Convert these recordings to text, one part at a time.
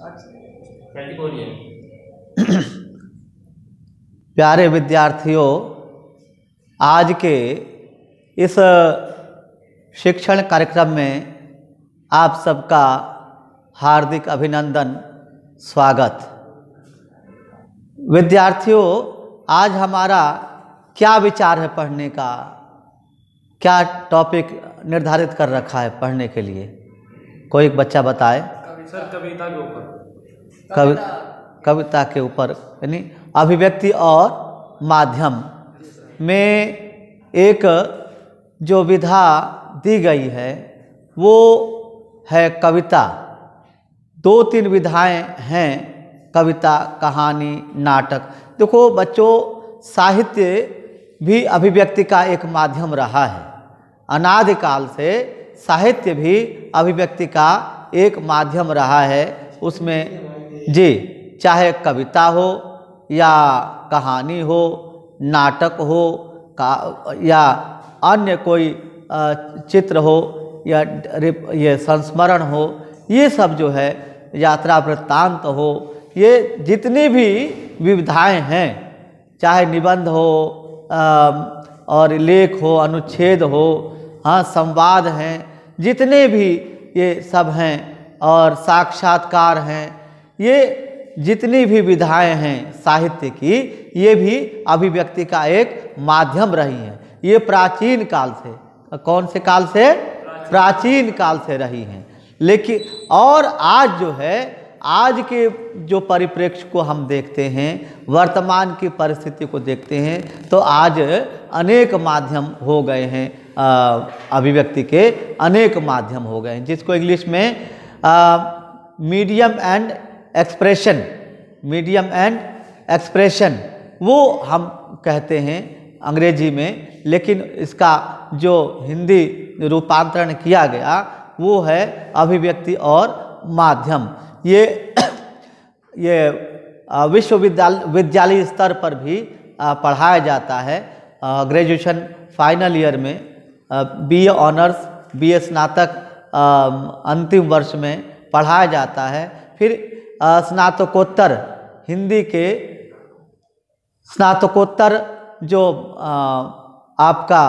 प्यारे विद्यार्थियों, आज के इस शिक्षण कार्यक्रम में आप सबका हार्दिक अभिनंदन, स्वागत। विद्यार्थियों, आज हमारा क्या विचार है पढ़ने का? क्या टॉपिक निर्धारित कर रखा है पढ़ने के लिए? कोई एक बच्चा बताए। सर, कविता के ऊपर। कवि, कविता के ऊपर, यानी अभिव्यक्ति और माध्यम। में एक जो विधा दी गई है, वो है कविता। दो तीन विधाएँ हैं, कविता, कहानी, नाटक। देखो, बच्चों, साहित्य भी अभिव्यक्ति का एक माध्यम रहा है। अनादिकाल से साहित्य भी अभिव्यक्ति का एक माध्यम रहा है, उसमें जी, चाहे कविता हो या कहानी हो, नाटक हो, का, या अन्य कोई चित्र हो या ये संस्मरण हो, ये सब जो है, यात्रा वृत्तांत हो, ये जितनी भी विविधाएँ हैं, चाहे निबंध हो और लेख हो, अनुच्छेद हो हाँ संवाद हैं, जितने भी ये सब हैं और साक्षात्कार हैं। ये जितनी भी विधाएँ हैं साहित्य की, ये भी अभिव्यक्ति का एक माध्यम रही हैं। ये प्राचीन काल से, कौन से काल से? प्राचीन काल से रही हैं। लेकिन, और आज जो है, आज के जो परिप्रेक्ष्य को हम देखते हैं, वर्तमान की परिस्थिति को देखते हैं तो आज अनेक माध्यम हो गए हैं। अभिव्यक्ति के अनेक माध्यम हो गए हैं, जिसको इंग्लिश में medium and expression, medium and expression, वो हम कहते हैं अंग्रेज़ी में, लेकिन इसका जो हिंदी रूपांतरण किया गया, वो है अभिव्यक्ति और माध्यम। ये ये विश्वविद्यालय विद्यालय स्तर पर भी पढ़ाया जाता है ग्रेजुएशन फाइनल ईयर में। बी ए ऑनर्स बी स्नातक अंतिम वर्ष में पढ़ाया जाता है। फिर स्नातकोत्तर, हिंदी के स्नातकोत्तर जो आपका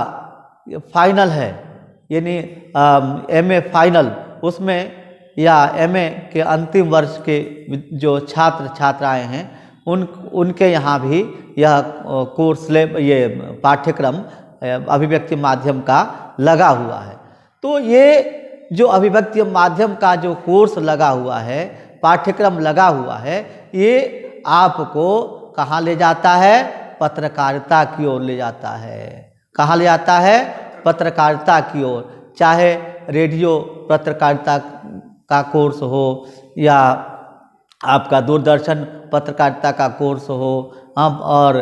फाइनल है, यानी एम ए फाइनल उसमें या एम ए के अंतिम वर्ष के जो छात्र छात्राएँ हैं, उन, उनके यहाँ भी यह कोर्स ले, ये पाठ्यक्रम अभिव्यक्ति माध्यम का लगा हुआ है। तो ये जो अभिव्यक्ति माध्यम का जो कोर्स लगा हुआ है, पाठ्यक्रम लगा हुआ है, ये आपको कहाँ ले जाता है? पत्रकारिता की ओर ले जाता है। कहाँ ले जाता है? पत्रकारिता की ओर। चाहे रेडियो पत्रकारिता का कोर्स हो या आपका दूरदर्शन पत्रकारिता का कोर्स हो और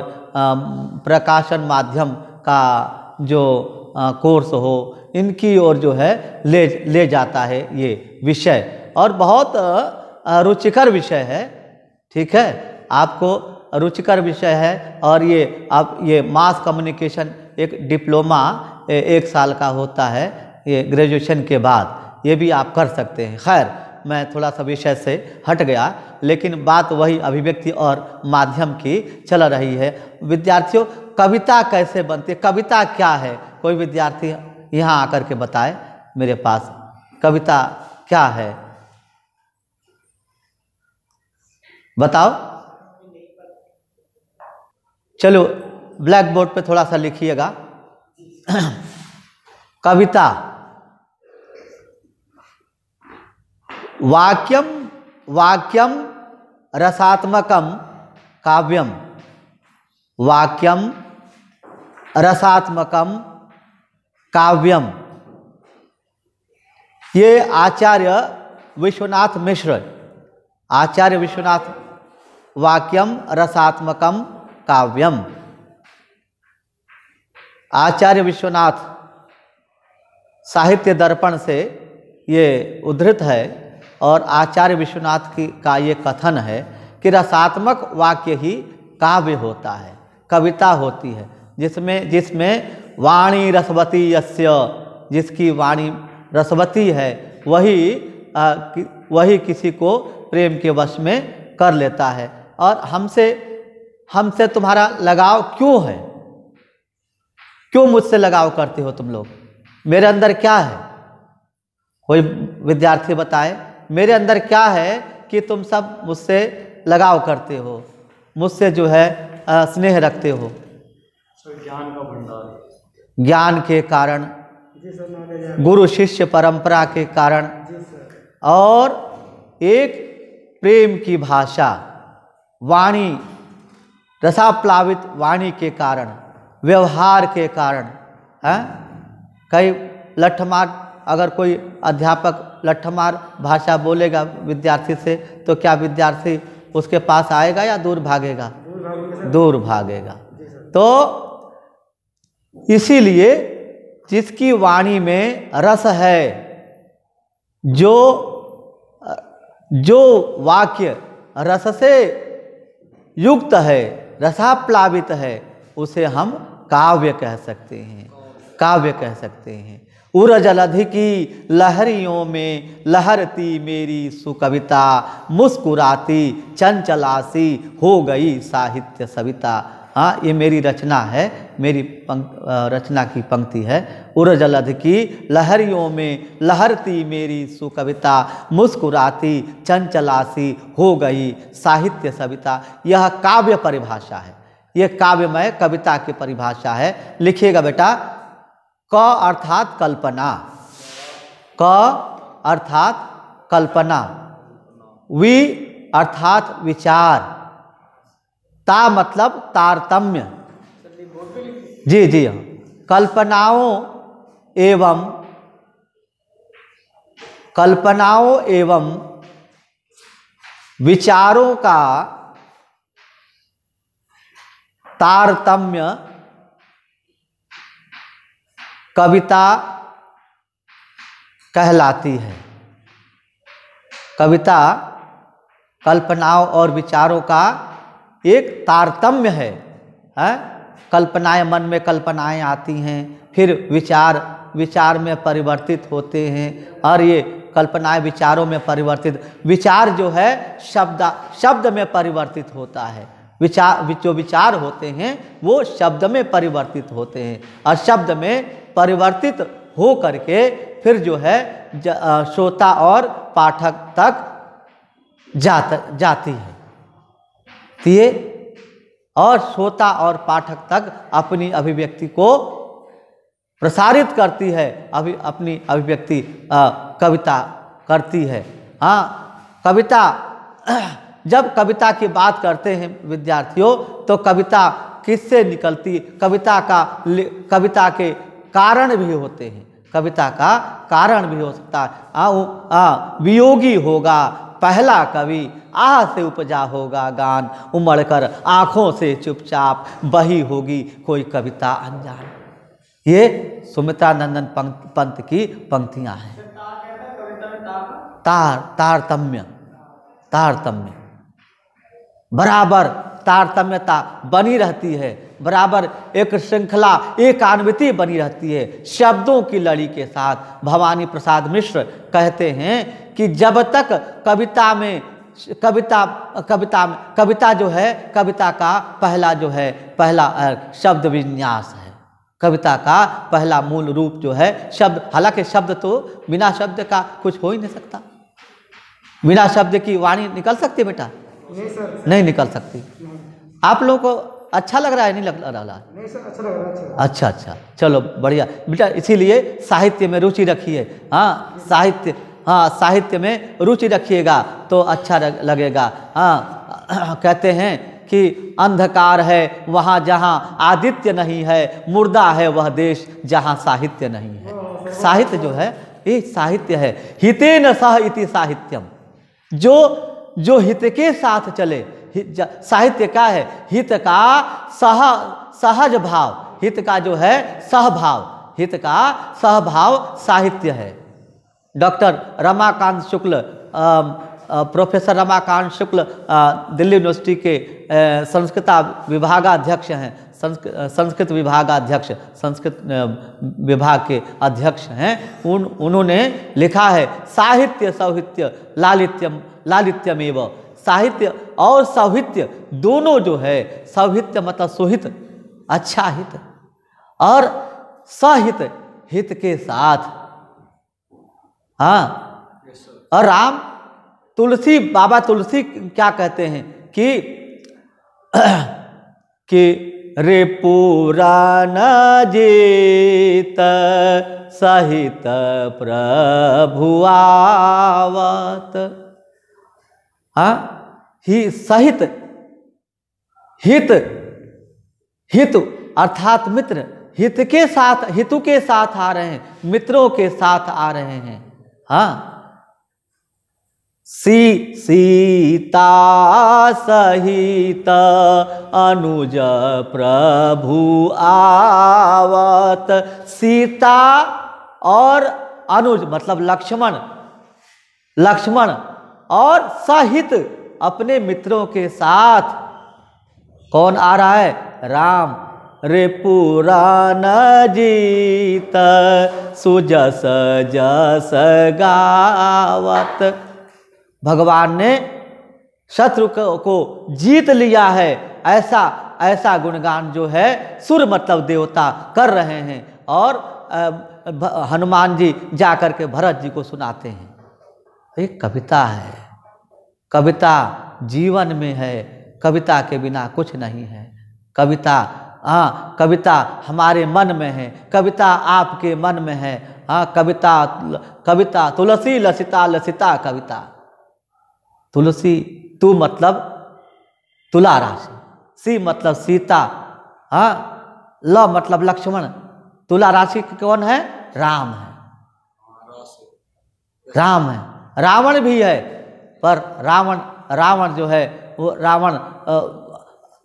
प्रकाशन माध्यम का जो कोर्स हो, इनकी ओर जो है ले ले जाता है ये विषय। और बहुत रुचिकर विषय है, ठीक है? आपको रुचिकर विषय है और ये आप ये मास कम्युनिकेशन एक डिप्लोमा एक साल का होता है, ये ग्रेजुएशन के बाद। ये भी आप कर सकते हैं। खैर मैं थोड़ा सा विषय से हट गया, लेकिन बात वही अभिव्यक्ति और माध्यम की चल रही है। विद्यार्थियों, कविता कैसे बनती है? कविता क्या है? कोई विद्यार्थी यहाँ आकर के बताए मेरे पास। कविता क्या है? बताओ। चलो ब्लैक बोर्ड पे थोड़ा सा लिखिएगा। कविता। वाक्यम वाक्यम, रसात्मकम, काव्यम। वाक्यम, रसात्मकम, काव्यम। ये आचार्य विश्वनाथ मिश्र, आचार्य विश्वनाथ, वाक्यम, रसात्मकम, काव्यम। आचार्य विश्वनाथ साहित्य दर्पण से ये उद्धृत है। और आचार्य विश्वनाथ की का ये कथन है कि रसात्मक वाक्य ही काव्य होता है कविता होती है जिसमें जिसमें वाणी रसवती यस्य जिसकी वाणी रसवती है वही आ, कि- वही किसी को प्रेम के वश में कर लेता है। और हमसे हमसे तुम्हारा लगाव क्यों है? क्यों मुझसे लगाव करते हो तुम लोग? मेरे अंदर क्या है? कोई विद्यार्थी बताए। मेरे अंदर क्या है कि तुम सब मुझसे लगाव करते हो मुझसे जो है स्नेह रखते हो। ज्ञान का भंडार। ज्ञान के कारण गुरु शिष्य परंपरा के कारण और एक प्रेम की भाषा वाणी रसाप्लावित वाणी के कारण व्यवहार के कारण है? कई लठमार अगर कोई अध्यापक लठमार भाषा बोलेगा विद्यार्थी से तो क्या विद्यार्थी उसके पास आएगा या दूर भागेगा? दूर भागेगा तो इसीलिए जिसकी वाणी में रस है जो जो वाक्य रस से युक्त है रसाप्लावित है उसे हम काव्य कह सकते हैं। काव्य कह सकते हैं। उर की लहरियों में लहरती मेरी सुकविता मुस्कुराती चंचलासी हो गई साहित्य सविता। हाँ ये मेरी रचना है मेरी पंक, रचना की पंक्ति है। उर्जलध की लहरियों में लहरती मेरी सुकविता मुस्कुराती चंचलासी हो गई साहित्य सविता। यह काव्य परिभाषा है। यह काव्यमय कविता की परिभाषा है। लिखिएगा बेटा क अर्थात कल्पना। क अर्थात कल्पना। वि अर्थात विचार। ता मतलब तारतम्य। जी जी हाँ। कल्पनाओं एवं कल्पनाओं एवं विचारों का तारतम्य कविता कहलाती है। कविता कल्पनाओं और विचारों का एक तारतम्य है, है? कल्पनाएँ मन में कल्पनाएँ आती हैं फिर विचार विचार में परिवर्तित होते हैं। और ये कल्पनाएँ विचारों में परिवर्तित विचार जो है शब्द शब्द में परिवर्तित होता है। विचार जो विचार होते हैं वो शब्द में परिवर्तित होते हैं। और शब्द में परिवर्तित हो करके फिर जो है श्रोता और पाठक तक जात, जाती है। तो ये और श्रोता और पाठक तक अपनी अभिव्यक्ति को प्रसारित करती है, अभी, अपनी अभिव्यक्ति कविता करती है। हाँ कविता, जब कविता की बात करते हैं विद्यार्थियों तो कविता किससे निकलती? कविता का कविता के कारण भी होते हैं। कविता का कारण भी हो सकता है। आ वियोगी होगा, पहला कवि आह से उपजा होगा गान। उमड़ कर आँखों से चुपचाप बही होगी कोई कविता अनजान। ये सुमित्रा नंदन पंत की पंक्तियाँ हैं। तार, तारतम्य तारतम्य। बराबर तारतम्यता बनी रहती है। बराबर एक श्रृंखला एक आन्विति बनी रहती है। शब्दों की लड़ी के साथ भवानी प्रसाद मिश्र कहते हैं कि जब तक कविता में कविता कविता में कविता जो है कविता का पहला जो है पहला शब्द विन्यास है। कविता का पहला मूल रूप जो है शब्द हालाँकि शब्द तो बिना शब्द का कुछ हो ही नहीं सकता। बिना शब्द की वाणी निकल सकती बेटा? नहीं नहीं निकल सकती। आप लोगों को अच्छा लग रहा है नहीं लग रहा नहीं सर अच्छा लग रहा है अच्छा अच्छा चलो बढ़िया। बेटा इसीलिए साहित्य में रुचि रखिए। हाँ साहित्य हाँ साहित्य में रुचि रखिएगा तो अच्छा लगेगा। हाँ कहते हैं कि अंधकार है वहाँ जहाँ आदित्य नहीं है मुर्दा है वह देश जहाँ साहित्य नहीं है। साहित्य जो है ये साहित्य है। हितेन सह इति साहित्यम। जो जो हित के साथ चले। साहित्य का है। हित का सह सहज भाव। हित का जो है, सहभाव। हित का सहभाव साहित्य है। Doctor Ramakant Shukla professor Ramakant Shukla Delhi university के संस्कृता विभागाध्यक्ष हैं। संस्कृत विभागाध्यक्ष संस्कृत विभाग के अध्यक्ष हैं। उन, उन्होंने लिखा है, साहित्य सौहित्य लालित्यम, लालित्यमेव। साहित्य और सौहित्य दोनों जो है, सौहित्य मतलब सुहित अच्छा हित और सहित हित के साथ। हाँ। और राम तुलसी, बाबा तुलसी क्या कहते हैं कि कि रे पुराण जीत, सहित प्रभुआवत हाँ ही सहित, हित हित, अर्थात मित्र, हित के साथ, हितु के साथ आ रहे हैं, मित्रों के साथ आ रहे हैं। हाँ? सी, सीता सहित अनुज प्रभु आवत। सीता और अनुज मतलब लक्ष्मण लक्ष्मण और सहित अपने मित्रों के साथ कौन आ रहा है? राम। रे पुराण जीत, सुजस जस गावत। भगवान ने शत्रु को जीत लिया है। ऐसा ऐसा गुणगान जो है, सुर मतलब देवता कर रहे हैं और हनुमान जी जाकर के भरत जी को सुनाते हैं। एक कविता है। कविता जीवन में है। कविता के बिना कुछ नहीं है। कविता हाँ कविता हमारे मन में है। कविता आपके मन में है। हाँ कविता कविता तुलसी लसिता लसिता कविता। तुलसी तू मतलब तुला राशि सी मतलब सीता। हाँ ल मतलब लक्ष्मण। तुला राशि कौन है? राम है। राम है। रावण भी है पर रावण रावण जो है वो रावण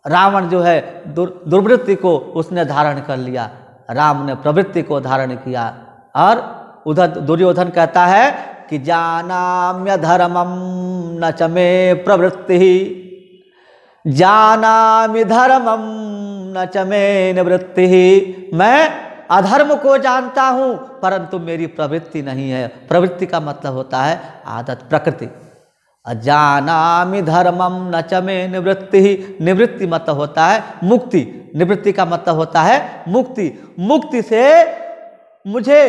रावण जो है दुर, दुर्वृत्ति को उसने धारण कर लिया। राम ने प्रवृत्ति को धारण किया। और उधर दुर्योधन कहता है कि जानाम्य धर्मम न च मे प्रवृत्ति। जानामि धर्मम न च मे निवृत्ति। मैं अधर्म को जानता हूँ, परंतु मेरी प्रवृत्ति नहीं है। प्रवृत्ति का मतलब होता है आदत प्रकृति। अजानामि धर्मम न च मे निवृत्ति। निवृत्ति मतलब होता है मुक्ति। निवृत्ति का मतलब होता है मुक्ति। मुक्ति से मुझे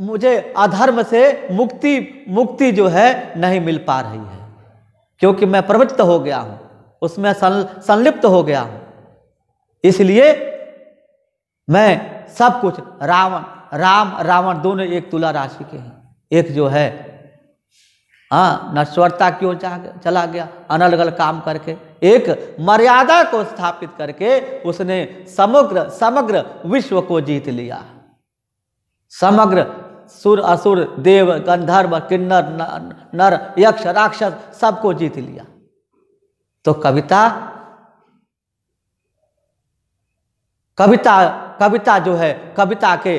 मुझे अधर्म से मुक्ति मुक्ति जो है नहीं मिल पा रही है। क्योंकि मैं प्रवृत्त हो गया हूँ उसमें सं, संलिप्त हो गया हूँ। इसलिए मैं सब कुछ रावण राम रावण दोनों एक तुला राशि के हैं। एक जो है हाँ नश्वरता क्यों चाह चला गया अलग अलग काम करके। एक मर्यादा को स्थापित करके उसने समग्र समग्र विश्व को जीत लिया। समग्र सुर असुर, देव, गंधर्व, किन्नर नर, यक्ष, राक्षस, सबको जीत लिया। तो कविता कविता कविता जो है, कविता के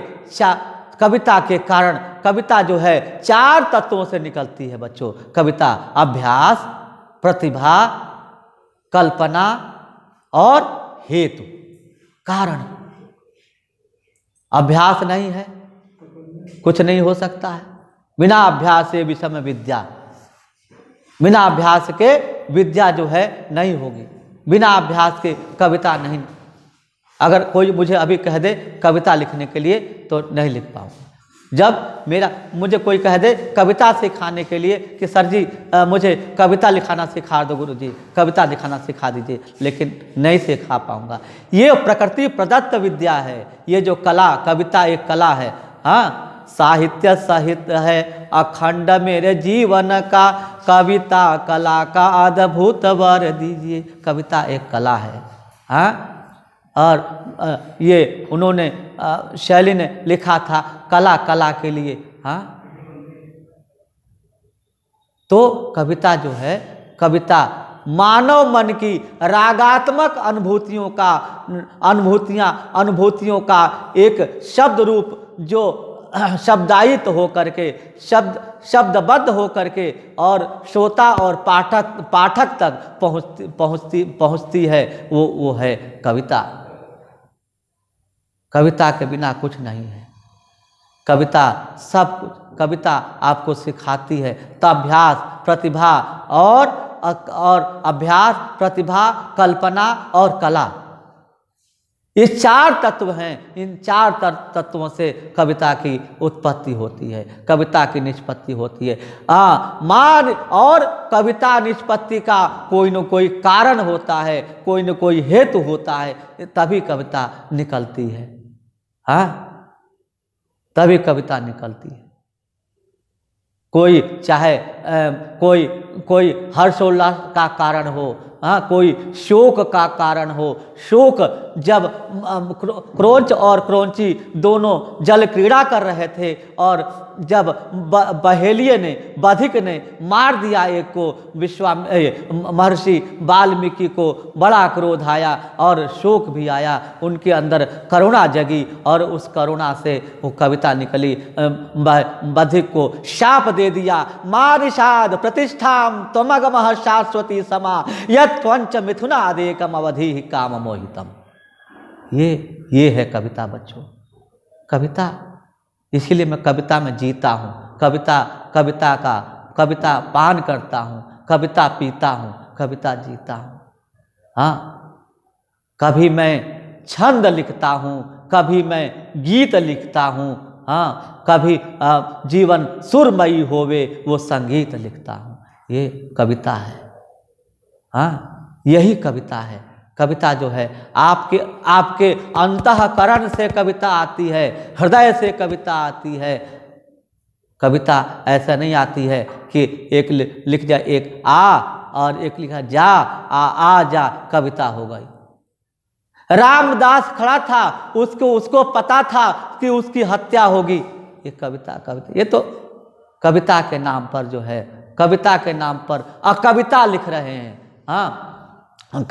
कविता के कारण, कविता जो है, चार तत्वों से निकलती है बच्चों। कविता, अभ्यास, प्रतिभा, कल्पना और हेतु। कारण, अभ्यास नहीं है। कुछ नहीं हो सकता है। बिना अभ्यास से विषम विद्या। बिना अभ्यास के विद्या जो है नहीं होगी। बिना अभ्यास के कविता नहीं। अगर कोई मुझे अभी कह दे कविता लिखने के लिए तो नहीं लिख पाऊँगा। जब मेरा मुझे कोई कह दे कविता सिखाने के लिए कि सर जी अ, मुझे कविता लिखाना सिखा दो गुरु जी कविता लिखाना सिखा दीजिए लेकिन नहीं सिखा पाऊँगा। ये प्रकृति प्रदत्त विद्या है। ये जो कला कविता एक कला है। हाँ साहित्य साहित्य है। अखंड मेरे जीवन का कविता, कला का अद्भुत वर दीजिए कविता एक कला है। हाँ? और ये उन्होंने शैली ने लिखा था कला कला के लिए। हाँ? तो कविता जो है, कविता मानव मन की रागात्मक अनुभूतियों का, अनुभूतियाँ, अनुभूतियों का एक शब्द रूप जो शब्दायित हो करके शब्द, शब्दबद्ध हो करके और श्रोता और पाठक पाठक तक पहुँचती पहुँचती पहुँचती है, वो वो है कविता। कविता के बिना कुछ नहीं है। कविता सब कुछ, कविता आपको सिखाती है। तो अभ्यास, प्रतिभा और और अभ्यास, प्रतिभा, कल्पना और कला। ये चार तत्व हैं। इन चार तत्वों से कविता की उत्पत्ति होती है कविता की निष्पत्ति होती है। आ, मान और कविता निष्पत्ति का कोई न कोई कारण होता है कोई न कोई हेतु होता है तभी कविता निकलती है। हाँ तभी कविता निकलती है। कोई चाहे कोई कोई हर्षोल्लास का कारण हो हाँ कोई शोक का कारण हो। शोक जब क्रोंच और क्रोंची दोनों जल क्रीड़ा कर रहे थे और जब बहेलिए ने, बधिक ने मार दिया एक को विश्वा महर्षि वाल्मीकि को बड़ा क्रोध आया और शोक भी आया। उनके अंदर करुणा जगी और उस करुणा से वो कविता निकली। बधिक को शाप दे दिया। माँ निषाद प्रतिष्ठा तमगम शाश्वती समा त्वंच मिथुनादेकम अवधि काम मोहितम ये ये है कविता बच्चों। कविता, इसीलिए मैं कविता में जीता हूँ। कविता कविता का, कविता पान करता हूँ। कविता पीता हूँ। कविता जीता हूँ। हाँ कभी मैं छंद लिखता हूँ। कभी मैं गीत लिखता हूँ। हाँ कभी आ, जीवन सुरमयी होवे वो संगीत लिखता हूँ। ये कविता है। हाँ यही कविता है। कविता जो है आपके आपके अंतकरण से कविता आती है हृदय से कविता आती है। कविता ऐसा नहीं आती है कि एक लिख जाए एक आ और एक लिखा जा आ आ जा कविता हो गई। रामदास खड़ा था, उसको उसको पता था कि उसकी हत्या होगी। ये कविता कविता, ये तो कविता के नाम पर जो है, कविता के नाम पर अकविता लिख रहे हैं। हाँ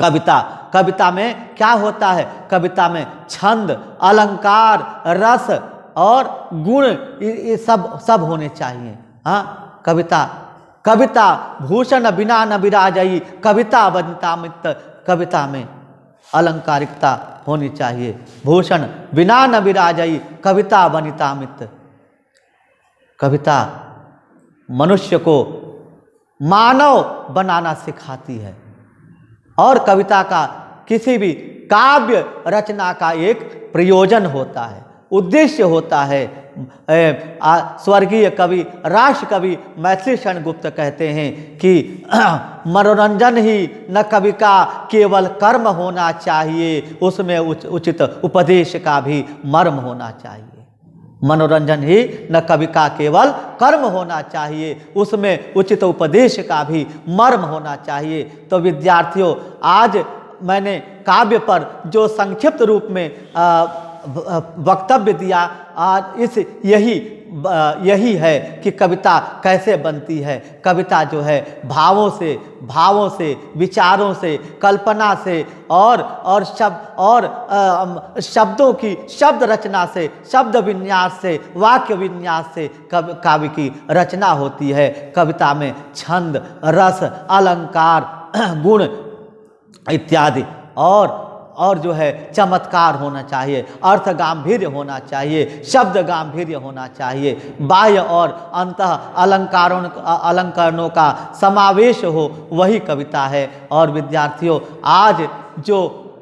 कविता कविता में क्या होता है? कविता में छंद, अलंकार, रस और गुण, ये सब सब होने चाहिए। हाँ कविता कविता, भूषण बिना न विराजई कविता बनता मित्र कविता में अलंकारिकता होनी चाहिए। भूषण बिना न विराजई कविता बनिता मित्र कविता मनुष्य को मानव बनाना सिखाती है। और कविता का किसी भी काव्य रचना का एक प्रयोजन होता है, उद्देश्य होता है स्वर्गीय कवि राष्ट्र कवि मैथिली क्षण गुप्त कहते हैं कि मनोरंजन ही न कवि का केवल कर्म होना चाहिए उसमें उच, उचित उपदेश का भी मर्म होना चाहिए। मनोरंजन ही न कवि का केवल कर्म होना चाहिए उसमें उचित उपदेश का भी मर्म होना चाहिए। तो विद्यार्थियों आज मैंने काव्य पर जो संक्षिप्त रूप में वक्तव्य दिया, आज इस यही यही है कि कविता कैसे बनती है। कविता जो है भावों से भावों से, विचारों से, कल्पना से और और शब्द और शब्दों की, शब्द रचना से, शब्द विन्यास से, वाक्य विन्यास से कवि, काव्य की रचना होती है। कविता में छंद, रस, अलंकार, गुण इत्यादि और और जो है चमत्कार होना चाहिए अर्थ गांधीर्य होना चाहिए शब्द गांधीर्य होना चाहिए। बाह्य और अंत अलंकारों अलंकरणों का समावेश हो वही कविता है। और विद्यार्थियों आज जो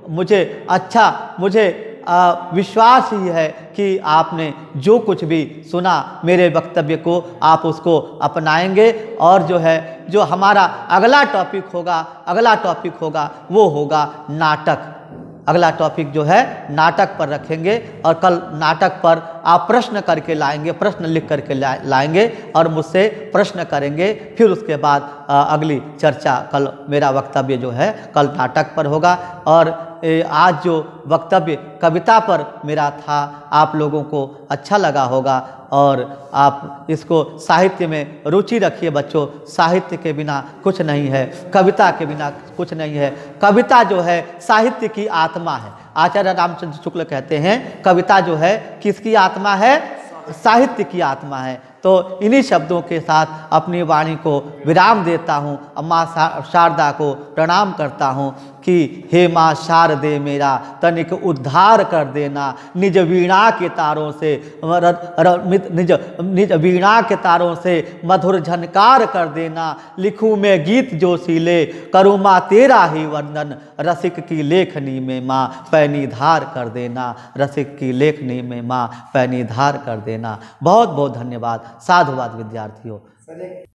मुझे अच्छा मुझे आ, विश्वास ही है कि आपने जो कुछ भी सुना मेरे वक्तव्य को आप उसको अपनाएँगे। और जो है जो हमारा अगला टॉपिक होगा अगला टॉपिक होगा वो होगा नाटक। अगला टॉपिक जो है नाटक पर रखेंगे और कल नाटक पर आप प्रश्न करके लाएँगे, प्रश्न लिख करके लाएँगे और मुझसे प्रश्न करेंगे, फिर उसके बाद अगली चर्चा कल मेरा वक्तव्य जो है, कल नाटक पर होगा और आज जो वक्तव्य कविता पर मेरा था, आप लोगों को अच्छा लगा होगा और आप इसको साहित्य में रुचि रखिए बच्चों, साहित्य के बिना कुछ नहीं है, कविता के बिना कुछ नहीं है। कविता जो है, साहित्य की आत्मा है। आचार्य रामचंद्र शुक्ल कहते हैं, कविता जो है, किसकी आत्मा है? साहित्य की आत्मा है। तो इन्हीं शब्दों के साथ अपनी वाणी को विराम देता हूँ माँ शारदा को प्रणाम करता हूँ कि, हे माँ शारदे मेरा, तनिक उद्धार कर देना। निज वीणा के तारों से निज निज वीणा के तारों से मधुर झनकार कर देना। लिखूँ मैं गीत जोशीले करूँ माँ तेरा ही वर्णन रसिक की लेखनी में माँ पैनी धार कर देना। रसिक की लेखनी में माँ पैनी धार कर देना। बहुत बहुत धन्यवाद। साधुवाद विद्यार्थियों।